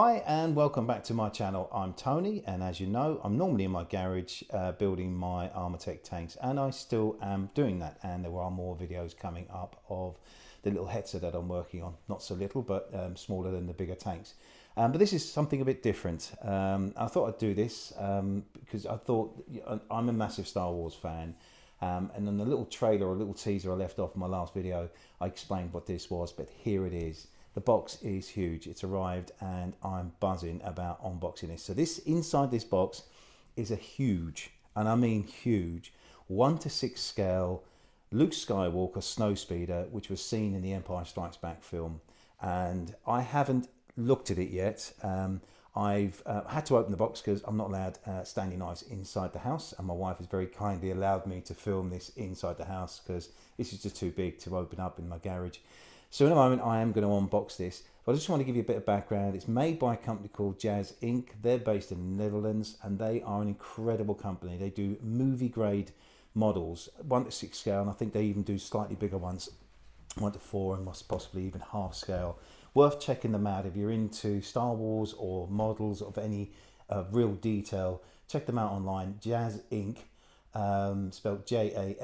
Hi and welcome back to my channel. I'm Tony and as you know I'm normally in my garage uh, building my Armortek tanks and I still am doing that and there are more videos coming up of the little Hetzer that I'm working on. Not so little but um, smaller than the bigger tanks. Um, but this is something a bit different. Um, I thought I'd do this um, because I thought I'm a massive Star Wars fan um, and in the little trailer or little teaser I left off in my last video I explained what this was but here it is. The box is huge. It's arrived and I'm buzzing about unboxing this. So this inside this box is a huge, and I mean huge, 1 to 6 scale Luke Skywalker snowspeeder, which was seen in the Empire Strikes Back film. And I haven't looked at it yet. Um, I've uh, had to open the box because I'm not allowed uh, Stanley knives inside the house, and my wife has very kindly allowed me to film this inside the house because this is just too big to open up in my garage. So in a moment I am going to unbox this, but I just want to give you a bit of background. It's made by a company called Jazz Inc. They're based in the Netherlands and they are an incredible company. They do movie grade models, one to six scale, and I think they even do slightly bigger ones, one to four and possibly even half scale. Worth checking them out if you're into Star Wars or models of any uh, real detail. Check them out online, Jazz Inc um, spelled J-A-Z-Z-I-N-C.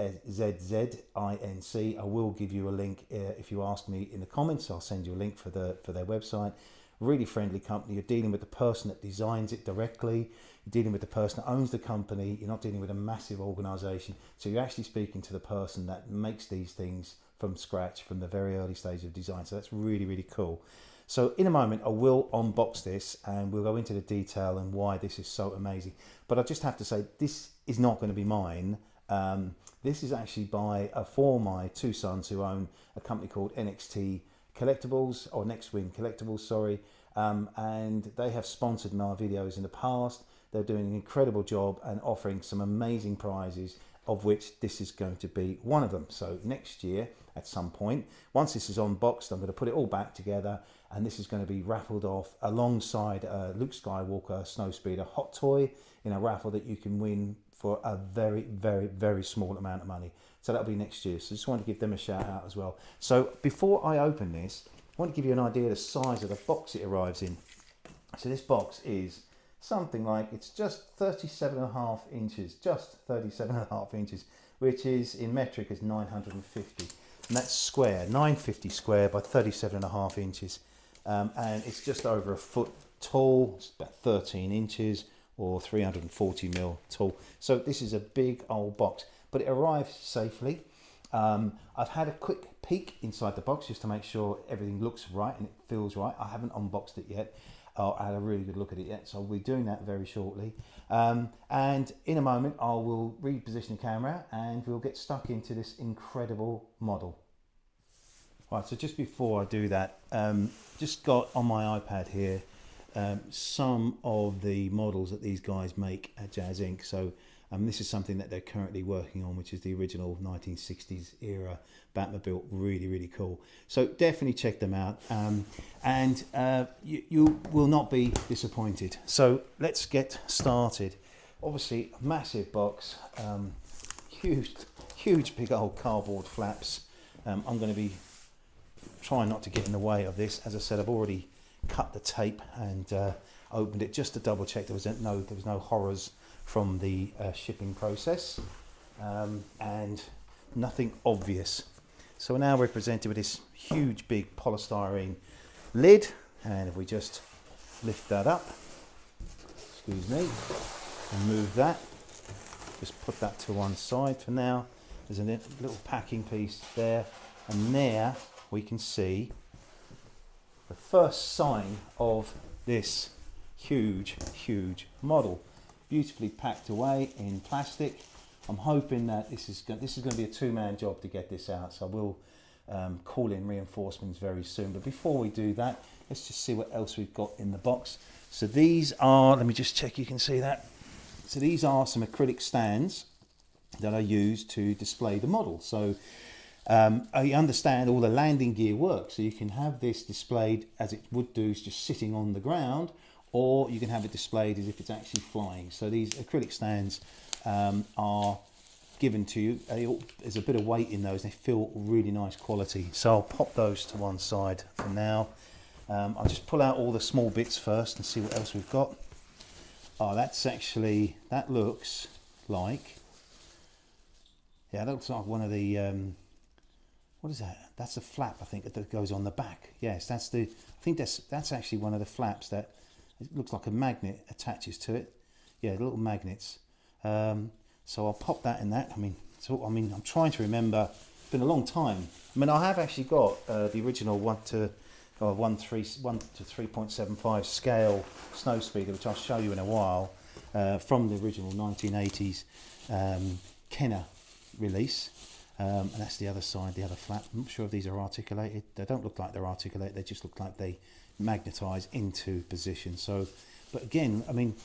I will give you a link uh, if you ask me in the comments. I'll send you a link for the for their website. Really friendly company. You're dealing with the person that designs it directly. You're dealing with the person that owns the company. You're not dealing with a massive organisation. So you're actually speaking to the person that makes these things from scratch from the very early stage of design. So that's really really cool. So in a moment, I will unbox this and we'll go into the detail and why this is so amazing. But I just have to say, this is not going to be mine. Um, this is actually by uh, for my two sons who own a company called NXT Collectibles or Next Wing Collectibles, sorry. Um, and they have sponsored my videos in the past. They're doing an incredible job and offering some amazing prizes of which this is going to be one of them. So next year, at some point, once this is unboxed, I'm going to put it all back together, and this is going to be raffled off alongside uh, Luke Skywalker Snowspeeder Hot Toy in a raffle that you can win for a very, very, very small amount of money. So that'll be next year. So just want to give them a shout out as well. So before I open this, I want to give you an idea of the size of the box it arrives in. So this box is something like it's just 37 and a half inches just 37 and a half inches which is in metric is 950 and that's square 950 square by 37 and a half inches um, and it's just over a foot tall it's about 13 inches or 340 mil tall so this is a big old box but it arrives safely um, I've had a quick peek inside the box just to make sure everything looks right and it feels right I haven't unboxed it yet Oh, I had a really good look at it yet, so I'll be doing that very shortly. Um, and in a moment, I will reposition the camera and we'll get stuck into this incredible model. Right, so just before I do that, um, just got on my iPad here um, some of the models that these guys make at Jazz Inc. So um, this is something that they're currently working on, which is the original 1960s era Batmobile. Really, really cool. So definitely check them out. Um, and uh, you, you will not be disappointed. So let's get started. Obviously, massive box, um, huge, huge big old cardboard flaps. Um, I'm going to be trying not to get in the way of this. As I said, I've already cut the tape and uh, opened it just to double check there was no there was no horrors from the uh, shipping process um, and nothing obvious. So now we're presented with this huge big polystyrene lid and if we just lift that up, excuse me, and move that, just put that to one side for now. There's a little packing piece there and there we can see the first sign of this huge, huge model beautifully packed away in plastic. I'm hoping that this is this is going to be a two-man job to get this out, so I will um, call in reinforcements very soon. But before we do that, let's just see what else we've got in the box. So these are, let me just check you can see that. So these are some acrylic stands that I use to display the model. So um, I understand all the landing gear works. So you can have this displayed as it would do, just sitting on the ground, or you can have it displayed as if it's actually flying. So these acrylic stands um, are given to you. There's a bit of weight in those. They feel really nice quality. So I'll pop those to one side for now. Um, I'll just pull out all the small bits first and see what else we've got. Oh, that's actually, that looks like, yeah, that looks like one of the, um, what is that? That's a flap, I think, that goes on the back. Yes, that's the, I think that's, that's actually one of the flaps that, it looks like a magnet attaches to it. Yeah, little magnets. Um, so I'll pop that in that. I mean, so I mean, I'm trying to remember. It's been a long time. I mean, I have actually got uh, the original one to or one three one to three point seven five scale snow speeder, which I'll show you in a while, uh, from the original 1980s um, Kenner release. Um, and that's the other side, the other flap. I'm not sure if these are articulated. They don't look like they're articulated. They just look like they magnetize into position. So, but again, I mean,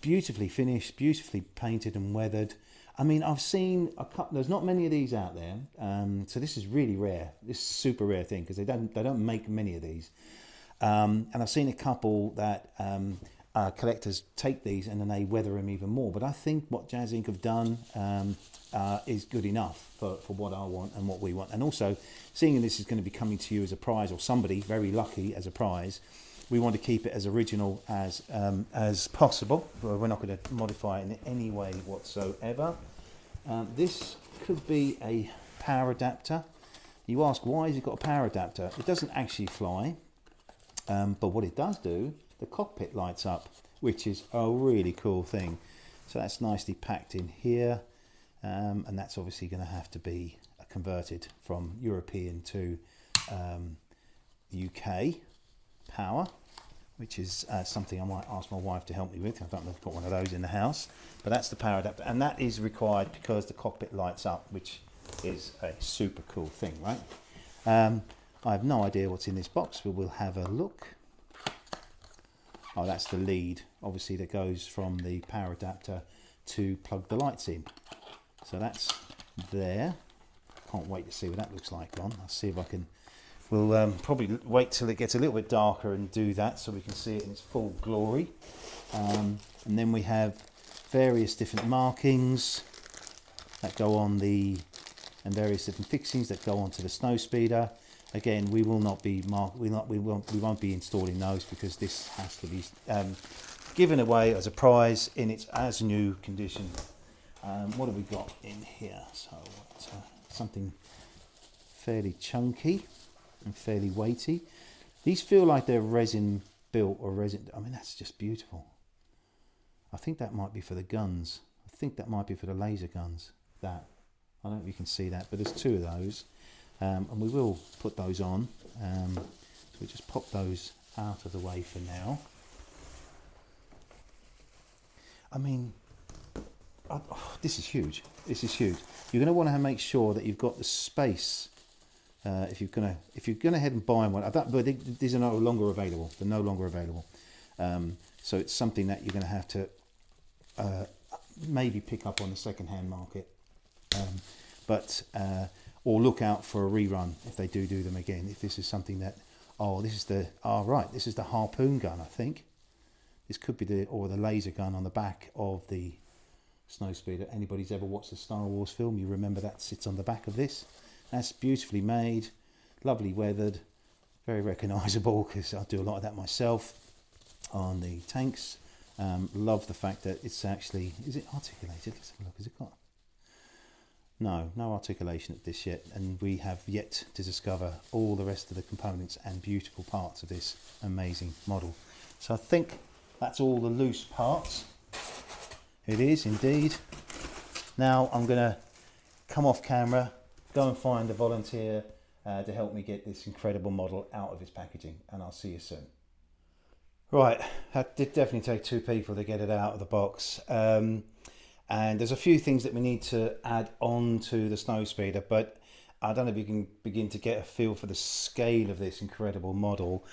beautifully finished, beautifully painted and weathered. I mean, I've seen a couple. There's not many of these out there, um, so this is really rare. This is super rare thing because they don't they don't make many of these. Um, and I've seen a couple that um, uh, collectors take these and then they weather them even more. But I think what Jazz Inc have done um, uh, is good enough for, for what I want and what we want. And also, seeing this is going to be coming to you as a prize or somebody very lucky as a prize, we want to keep it as original as um, as possible. We're not going to modify it in any way whatsoever. Um, this could be a power adapter. You ask why has it got a power adapter? It doesn't actually fly, um, but what it does do, the cockpit lights up, which is a really cool thing. So that's nicely packed in here, um, and that's obviously going to have to be converted from European to um, UK power, which is uh, something I might ask my wife to help me with. I don't know if I've got one of those in the house, but that's the power adapter, and that is required because the cockpit lights up, which is a super cool thing, right? Um, I have no idea what's in this box, but we'll have a look. Oh, that's the lead, obviously, that goes from the power adapter to plug the lights in. So that's there. Can't wait to see what that looks like on. I'll see if I can We'll um, probably wait till it gets a little bit darker and do that so we can see it in its full glory. Um, and then we have various different markings that go on the and various different fixings that go onto the snow speeder. Again, we will not be mark we not we won't we won't be installing those because this has to be um, given away as a prize in its as new condition. Um, what have we got in here? So uh, something fairly chunky and fairly weighty. These feel like they're resin built or resin. I mean, that's just beautiful. I think that might be for the guns. I think that might be for the laser guns. That. I don't know if you can see that, but there's two of those. Um, and we will put those on. Um, so we just pop those out of the way for now. I mean, I, oh, this is huge. This is huge. You're going to want to make sure that you've got the space uh, if you're gonna if you're gonna head and buy one, that, but these are no longer available. They're no longer available. Um, so it's something that you're going to have to uh, maybe pick up on the second-hand market, um, but uh, or look out for a rerun if they do do them again. If this is something that oh this is the oh right this is the harpoon gun I think this could be the or the laser gun on the back of the snowspeeder. Anybody's ever watched the Star Wars film, you remember that sits on the back of this. That's beautifully made, lovely weathered, very recognisable because I do a lot of that myself on the tanks. Um, love the fact that it's actually, is it articulated? Let's have a look, has it got? No, no articulation at this yet, and we have yet to discover all the rest of the components and beautiful parts of this amazing model. So I think that's all the loose parts. It is indeed. Now I'm going to come off camera go and find a volunteer uh, to help me get this incredible model out of its packaging and I'll see you soon. Right, that did definitely take two people to get it out of the box. Um, and there's a few things that we need to add on to the snow speeder, but I don't know if you can begin to get a feel for the scale of this incredible model.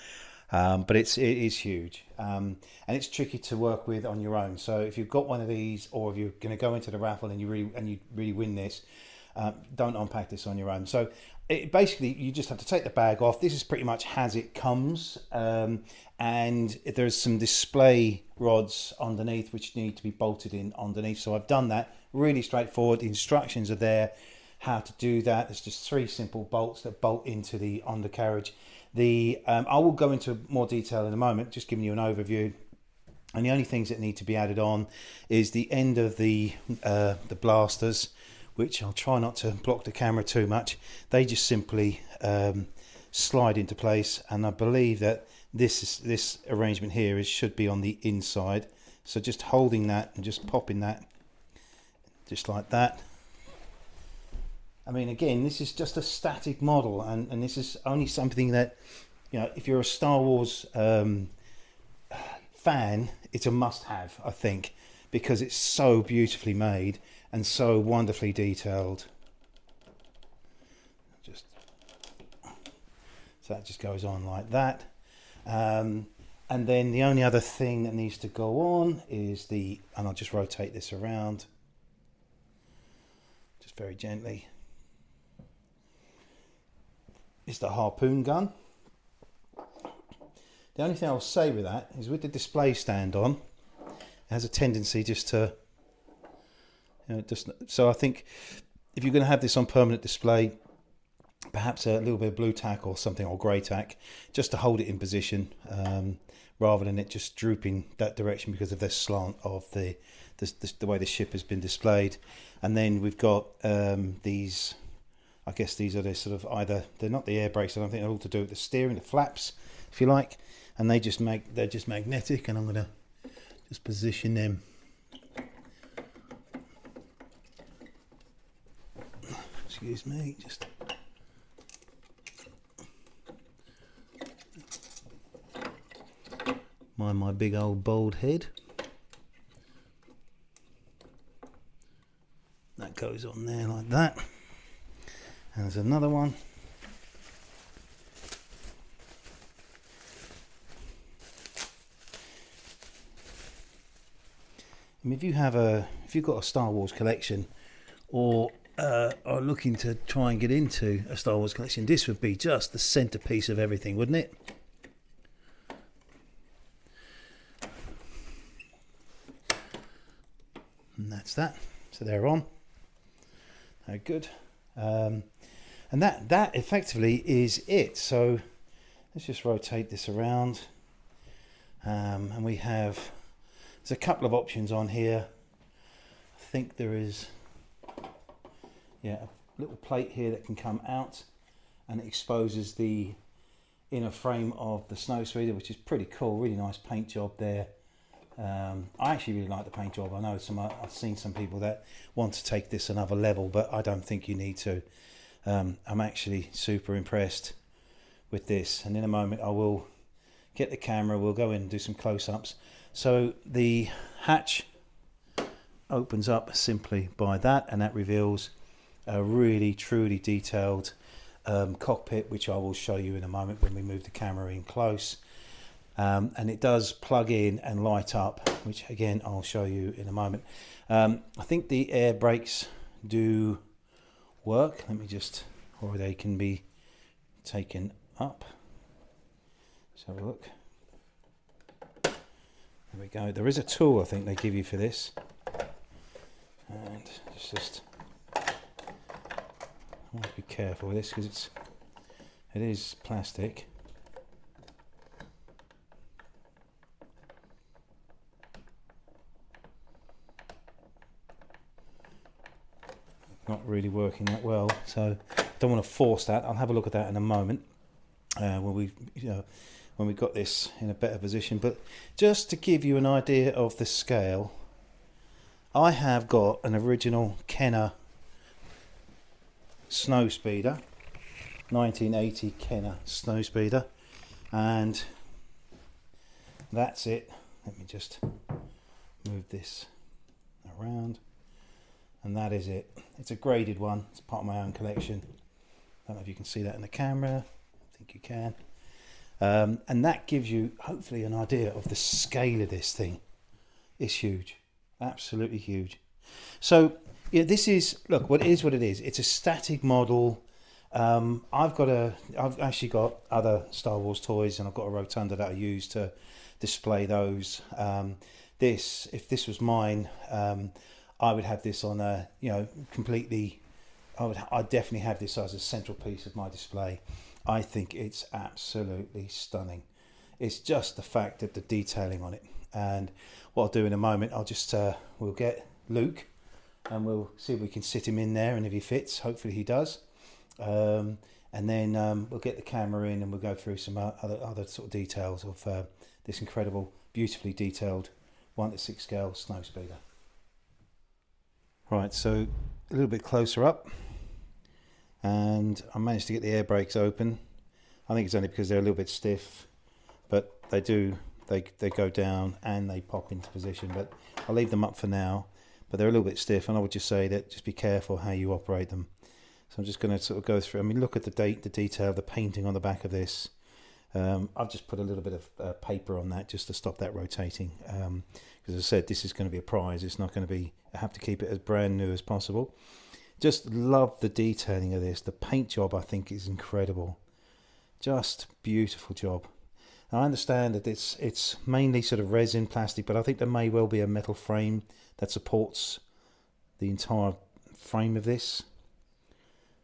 Um, but it's it is huge um, and it's tricky to work with on your own. So if you've got one of these, or if you're going to go into the raffle and you really and you really win this, uh, don't unpack this on your own. So it, basically, you just have to take the bag off. This is pretty much as it comes, um, and there's some display rods underneath which need to be bolted in underneath. So I've done that. Really straightforward. The instructions are there how to do that. There's just three simple bolts that bolt into the undercarriage. The um, I will go into more detail in a moment, just giving you an overview. And the only things that need to be added on is the end of the uh, the blasters, which I'll try not to block the camera too much. They just simply um, slide into place, and I believe that this is, this arrangement here is should be on the inside. So just holding that and just popping that, just like that. I mean, again, this is just a static model, and, and this is only something that, you know, if you're a Star Wars um, fan, it's a must have, I think, because it's so beautifully made and so wonderfully detailed. Just so that just goes on like that. Um, and then the only other thing that needs to go on is the, and I'll just rotate this around, just very gently, is the harpoon gun. The only thing I'll say with that is with the display stand on, it has a tendency just to, you know, just so I think if you're going to have this on permanent display, perhaps a little bit of blue tack or something or grey tack, just to hold it in position, um, rather than it just drooping that direction because of the slant of the the, the, the way the ship has been displayed. And then we've got um, these. I guess these are the sort of either they're not the air brakes. I don't think they're all to do with the steering, the flaps, if you like and they just make they're just magnetic and I'm gonna just position them excuse me just. Mind my big old bald head? That goes on there like that. And there's another one. I mean, if you have a, if you've got a Star Wars collection, or uh, are looking to try and get into a Star Wars collection, this would be just the centerpiece of everything, wouldn't it? And that's that. So they're on. Very good. Um, and that that effectively is it. So let's just rotate this around, um, and we have there's a couple of options on here. I think there is, yeah, a little plate here that can come out and it exposes the inner frame of the snowspeeder, which is pretty cool. Really nice paint job there. Um, I actually really like the paint job. I know some. I've seen some people that want to take this another level, but I don't think you need to. Um, I'm actually super impressed with this, and in a moment I will get the camera. We'll go in and do some close-ups. So the hatch opens up simply by that and that reveals a really truly detailed um, cockpit which I will show you in a moment when we move the camera in close. Um, and it does plug in and light up which again I'll show you in a moment. Um, I think the air brakes do work. Let me just or they can be taken up. Let's have a look. There we go. There is a tool I think they give you for this. And it's just want to be careful with this because it's it is plastic. Not really working that well, so I don't want to force that. I'll have a look at that in a moment uh, when we you know when we got this in a better position. But just to give you an idea of the scale, I have got an original Kenner snow speeder, 1980 Kenner snow speeder, and that's it. Let me just move this around, and that is it. It's a graded one. It's part of my own collection. I don't know if you can see that in the camera. I think you can. Um, and that gives you hopefully an idea of the scale of this thing. It's huge, absolutely huge. So yeah, this is look what it is what it is. It's a static model. Um, I've got a I've actually got other Star Wars toys and I've got a rotunda that I use to display those. Um, this if this was mine, um, I would have this on a you know completely. I would I'd definitely have this as a central piece of my display I think it's absolutely stunning. It's just the fact that the detailing on it. And what I'll do in a moment, I'll just uh, we'll get Luke and we'll see if we can sit him in there and if he fits. Hopefully he does. Um, and then um, we'll get the camera in and we'll go through some other other sort of details of uh, this incredible, beautifully detailed one to six scale snow speeder. Right, so a little bit closer up, and I managed to get the air brakes open. I think it's only because they're a little bit stiff, but they do they they go down and they pop into position. But I'll leave them up for now. But they're a little bit stiff, and I would just say that just be careful how you operate them. So I'm just going to sort of go through. I mean, look at the date, the detail, the painting on the back of this. Um, I've just put a little bit of uh, paper on that just to stop that rotating. Because um, as I said, this is going to be a prize. It's not going to be. I have to keep it as brand new as possible. Just love the detailing of this. The paint job I think is incredible. Just beautiful job. I understand that it's it's mainly sort of resin plastic, but I think there may well be a metal frame that supports the entire frame of this.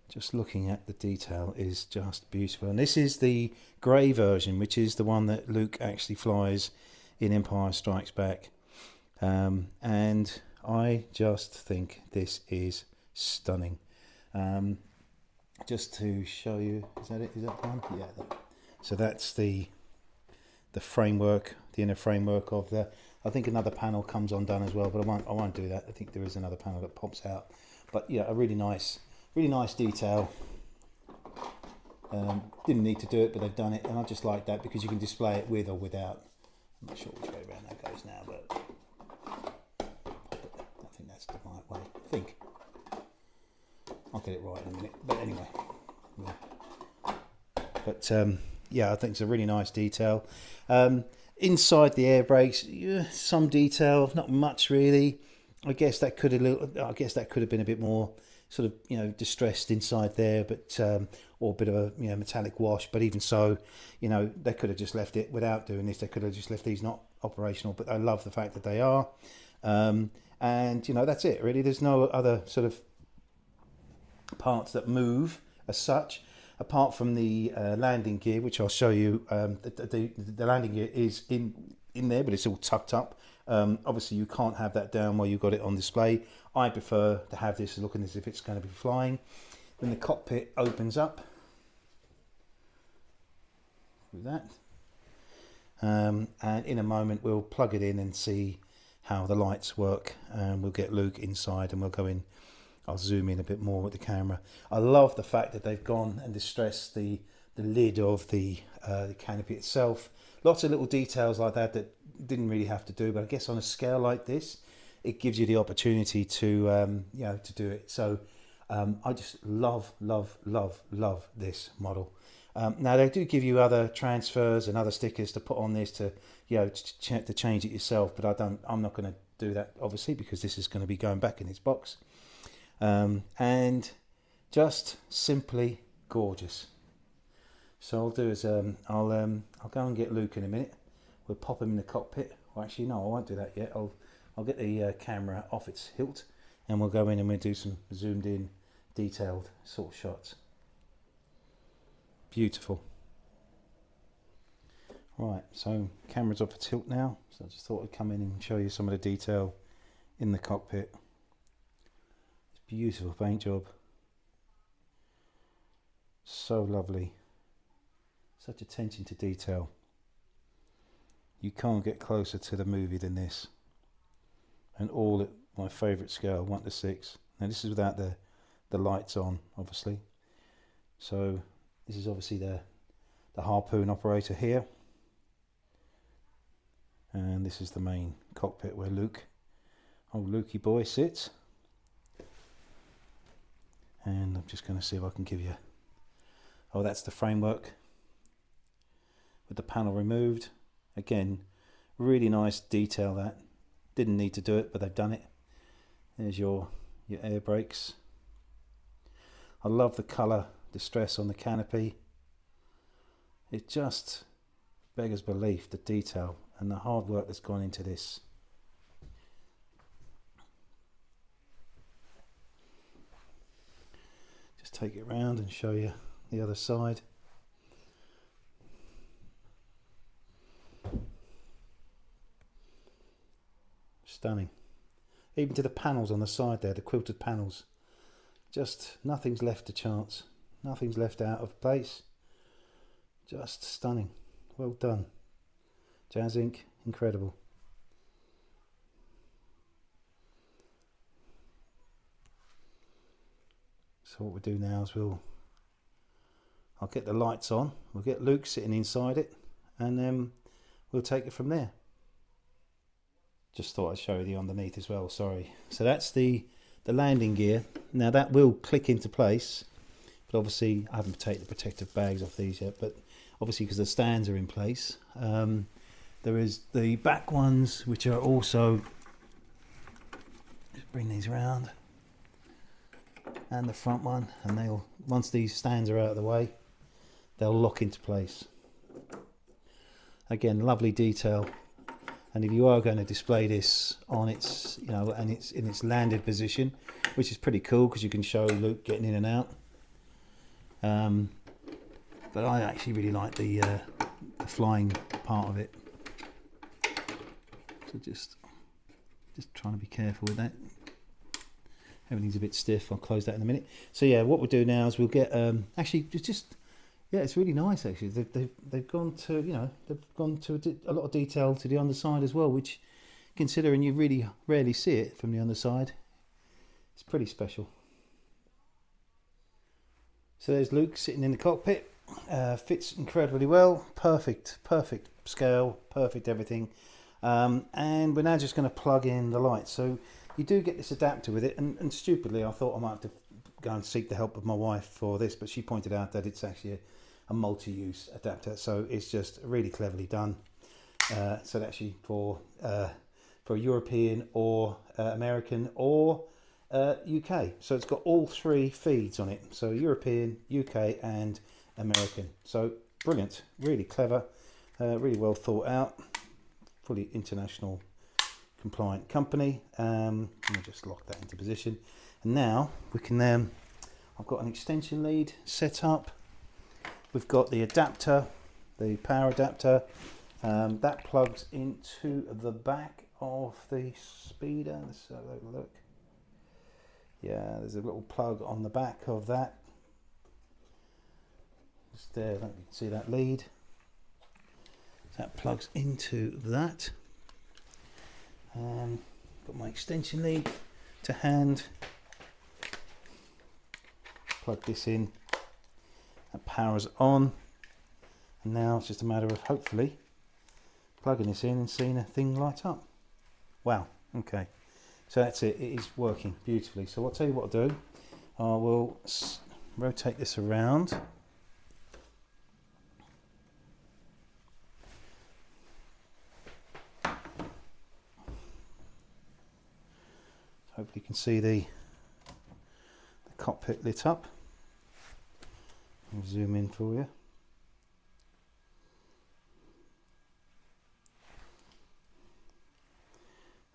Just looking at the detail is just beautiful. And this is the grey version which is the one that Luke actually flies in Empire Strikes Back. Um, and I just think this is stunning. Um, just to show you is that it? Is that one? Yeah that, so that's the the framework the inner framework of the I think another panel comes on undone as well but I won't I won't do that. I think there is another panel that pops out. But yeah a really nice really nice detail. Um, didn't need to do it but they've done it and I just like that because you can display it with or without. I'm not sure which way around that goes now but I think that's the right way I think. I'll get it right in a minute but anyway yeah. but um, yeah I think it's a really nice detail um, inside the air brakes some detail not much really I guess that could have I guess that could have been a bit more sort of you know distressed inside there, but um, or a bit of a you know metallic wash. But even so, you know they could have just left it without doing this. They could have just left these not operational. But I love the fact that they are, um, and you know that's it really. There's no other sort of parts that move as such. Apart from the uh, landing gear, which I'll show you, um, the, the, the landing gear is in in there, but it's all tucked up. Um, obviously, you can't have that down while you've got it on display. I prefer to have this looking as if it's going to be flying. Then the cockpit opens up with that. Um, and in a moment we'll plug it in and see how the lights work and we'll get Luke inside and we'll go in I'll zoom in a bit more with the camera I love the fact that they've gone and distressed the the lid of the, uh, the canopy itself lots of little details like that that didn't really have to do but I guess on a scale like this it gives you the opportunity to um, you know to do it. So um, I just love, love, love, love this model. Um, now they do give you other transfers and other stickers to put on this to you know to, ch to change it yourself, but I don't. I'm not going to do that obviously because this is going to be going back in its box. Um, and just simply gorgeous. So I'll do is um, I'll um, I'll go and get Luke in a minute. We'll pop him in the cockpit. Well, actually, no, I won't do that yet. I'll I'll get the uh, camera off its hilt and we'll go in and we'll do some zoomed in detailed sort of shots. Beautiful. Right, so camera's off its hilt now, so I just thought I'd come in and show you some of the detail in the cockpit. Beautiful paint job. So lovely. Such attention to detail. You can't get closer to the movie than this and all at my favourite scale, 1 to 6. Now this is without the, the lights on, obviously. So this is obviously the, the harpoon operator here. And this is the main cockpit where Luke, old Lukey boy, sits. And I'm just going to see if I can give you... Oh, that's the framework with the panel removed. Again, really nice detail that. Didn't need to do it, but they've done it. There's your, your air brakes. I love the colour distress on the canopy. It just beggars belief, the detail and the hard work that's gone into this. take it round and show you the other side. Stunning. Even to the panels on the side there, the quilted panels. Just nothing's left to chance. Nothing's left out of place. Just stunning. Well done. Jazz Inc. Incredible. So what we'll do now is we'll I'll get the lights on. We'll get Luke sitting inside it and then we'll take it from there. Just thought I'd show you the underneath as well, sorry. So that's the, the landing gear. Now that will click into place, but obviously I haven't taken the protective bags off these yet, but obviously because the stands are in place. Um, there is the back ones which are also, just bring these around, and the front one, and they'll, once these stands are out of the way, they'll lock into place. Again, lovely detail. And if you are going to display this on its, you know, and it's in its landed position, which is pretty cool because you can show Luke getting in and out. Um, but I actually really like the, uh, the flying part of it. So just, just trying to be careful with that. Everything's a bit stiff. I'll close that in a minute. So yeah, what we'll do now is we'll get um, actually just yeah, it's really nice actually. They've, they've, they've gone to, you know, they've gone to a, a, lot of detail to the underside as well, which considering you really rarely see it from the underside, it's pretty special. So there's Luke sitting in the cockpit, uh, fits incredibly well, perfect, perfect scale, perfect everything. Um, and we're now just going to plug in the lights. So you do get this adapter with it, and, and stupidly I thought I might have to go and seek the help of my wife for this, but she pointed out that it's actually a, a multi-use adapter, so it's just really cleverly done. Uh, so actually for uh, for European or uh, American or UK. Uh, so it's got all three feeds on it. So European, UK, and American. So brilliant, really clever, uh, really well thought out, fully international compliant company. Um, let me just lock that into position. And now we can um, I've got an extension lead set up. We've got the adapter, the power adapter. Um, that plugs into the back of the speeder. Let's have a look. Yeah, there's a little plug on the back of that. Just there, let me see that lead. That plugs into that. Um, got my extension lead to hand. Plug this in. That powers on. And now it's just a matter of hopefully plugging this in and seeing a thing light up. Wow okay. So that's it. It is working beautifully. So I'll tell you what I'll do. I will rotate this around hopefully you can see the, the cockpit lit up I'll zoom in for you.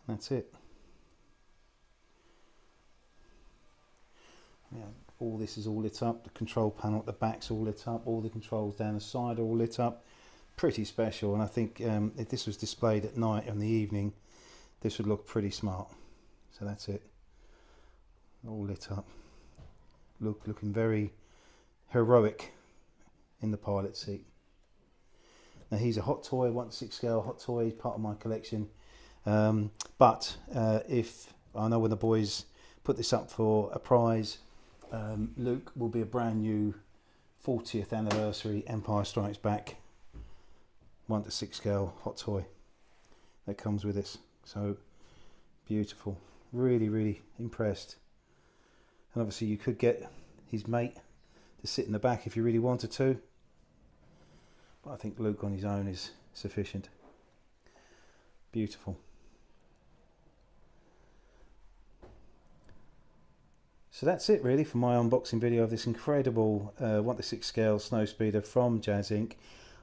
That's it. Yeah, all this is all lit up. The control panel at the back's all lit up. All the controls down the side are all lit up. Pretty special. And I think um, if this was displayed at night in the evening, this would look pretty smart. So that's it. All lit up. Look, looking very heroic in the pilot seat. Now he's a hot toy, 1 to 6 scale hot toy, part of my collection. Um, but uh, if I know when the boys put this up for a prize, um, Luke will be a brand new 40th anniversary Empire Strikes Back 1 to 6 scale hot toy that comes with this. So beautiful, really, really impressed. And obviously, you could get his mate to sit in the back if you really wanted to. But I think Luke on his own is sufficient. Beautiful. So that's it really for my unboxing video of this incredible uh, 1 to 6 scale snow speeder from Jazz Inc.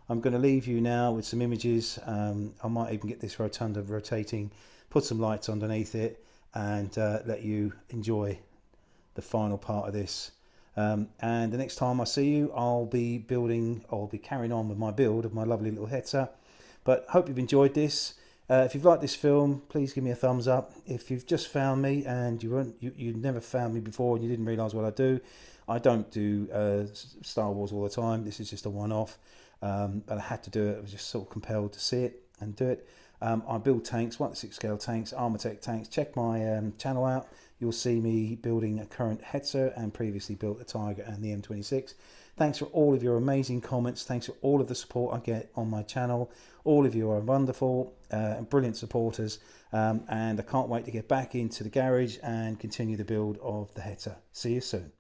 I'm going to leave you now with some images. Um, I might even get this rotunda rotating, put some lights underneath it and uh, let you enjoy the final part of this. Um, and the next time I see you, I'll be building, I'll be carrying on with my build of my lovely little Hetzer. But hope you've enjoyed this. Uh, if you've liked this film, please give me a thumbs up. If you've just found me and you weren't, you, you'd never found me before and you didn't realise what I do, I don't do uh, Star Wars all the time. This is just a one-off, um, but I had to do it. I was just sort of compelled to see it and do it. Um, I build tanks, 1 to 6 scale tanks, Armortek tanks. Check my um, channel out. You'll see me building a current Hetzer and previously built the Tiger and the M26. Thanks for all of your amazing comments. Thanks for all of the support I get on my channel. All of you are wonderful uh, and brilliant supporters. Um, and I can't wait to get back into the garage and continue the build of the Hetzer. See you soon.